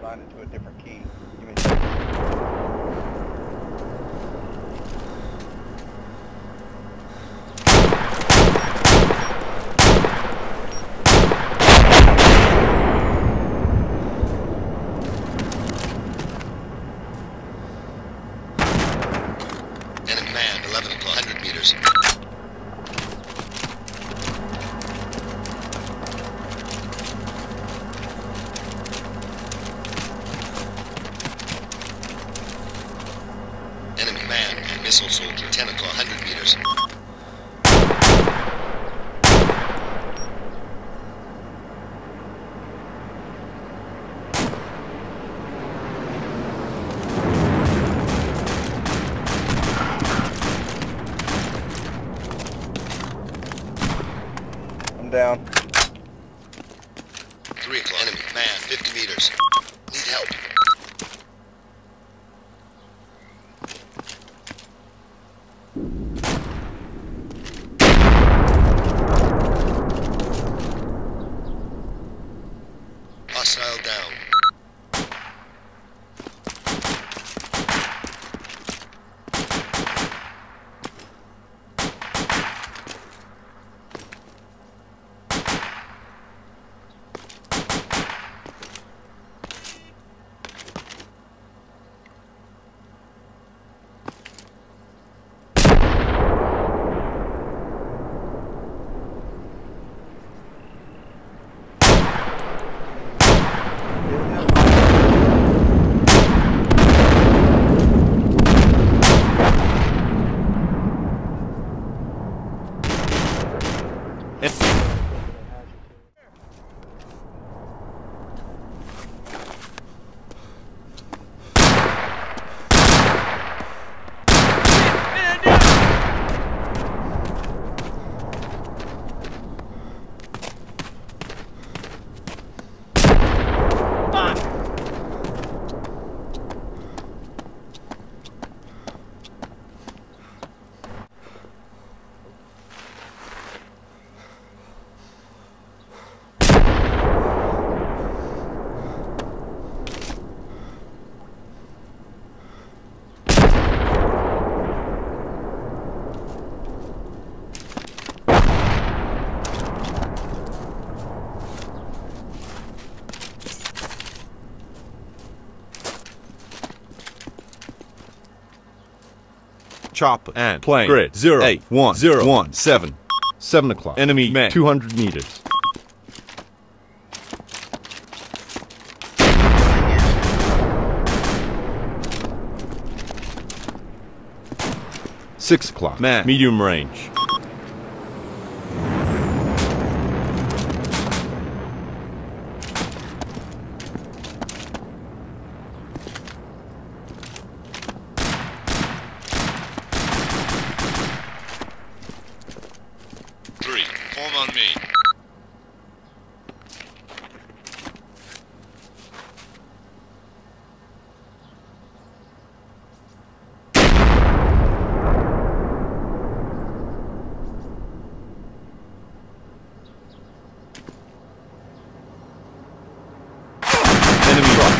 assigned it to a different key. Give me. Enemy man, 11 o'clock, 100 meters. Missile soldier, 10 o'clock, 100 meters. I'm down. 3 o'clock, enemy man, 50 meters. Need help. Hostile down. Chop and plane. grid. Zero. Eight. One. Zero. One. Seven. Seven o'clock. Enemy man. two hundred meters. Six o'clock. Man. Medium range.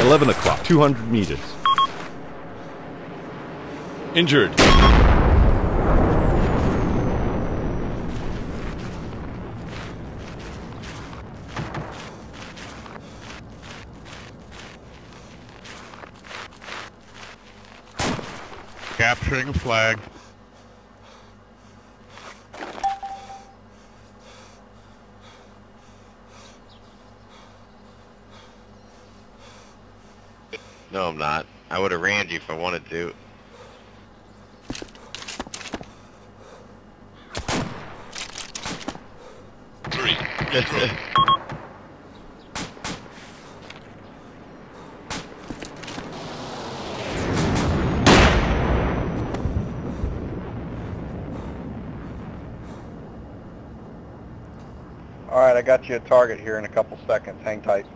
11 o'clock, 200 meters. Injured. Capturing flag. No, I'm not. I would have ran you if I wanted to. Three. All right, I got you a target here in a couple seconds. Hang tight.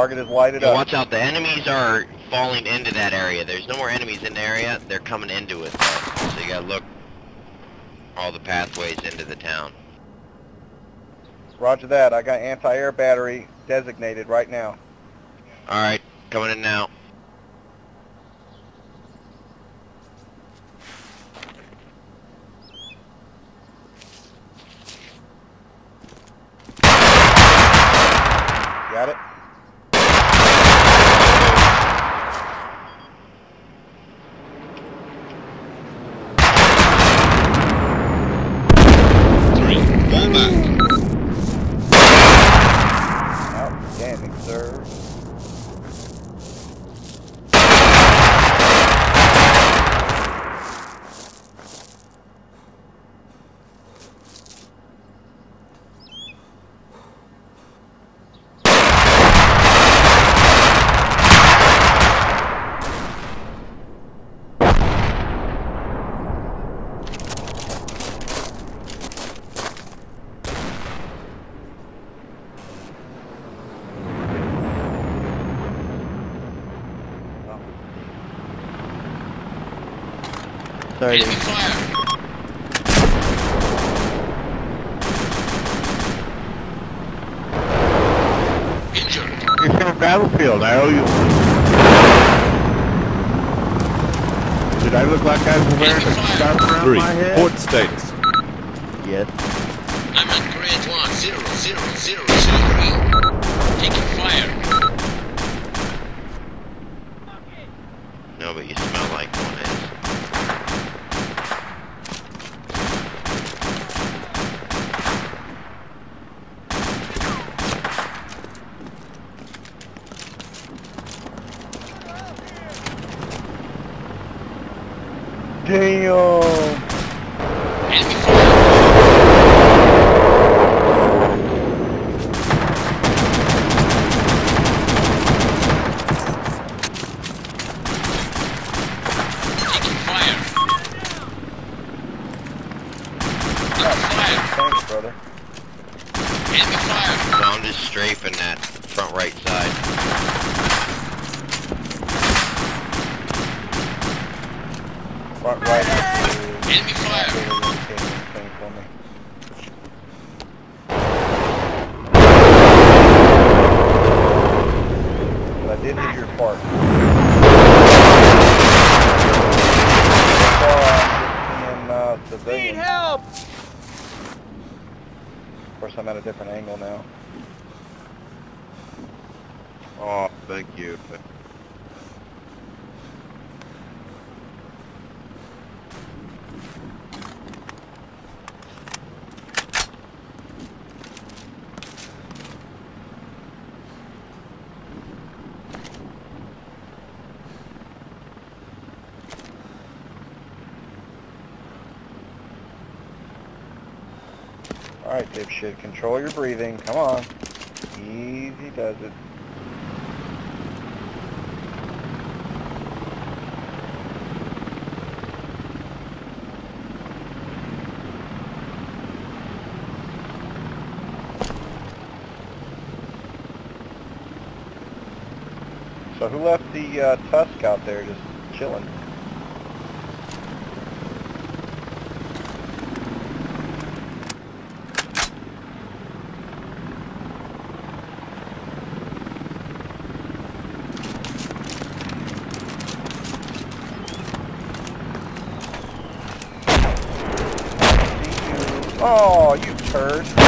Target is lighted Yeah, up. watch out, the enemies are falling into that area. There's no more enemies in the area. They're coming into it, though. So you gotta look all the pathways into the town. Roger that. I got anti-air battery designated right now. Alright, coming in now. Got it? Three. Fall back. Outstanding, sir. Sorry, Enemy fire. Injured. You're from battlefield. I owe you. Did I look like I was wearing a scarf around Three. my head? Port status. Yes. I'm at grade one. Zero, zero, zero, zero. Taking fire. No, but you smell like one is. Damn! Enemy fire. Taking fire. Taking fire. Thanks, brother. Enemy fire. No, I'm just strafing that front right side. Front right Enemy fire. thing for I did hit your part. So I'm just seeing uh, civilians. Need help! Of course, I'm at a different angle now. Oh, thank you. Alright, dipshit, control your breathing. Come on. Easy does it. So who left the uh, Tusk out there just chilling? Oh, you turd.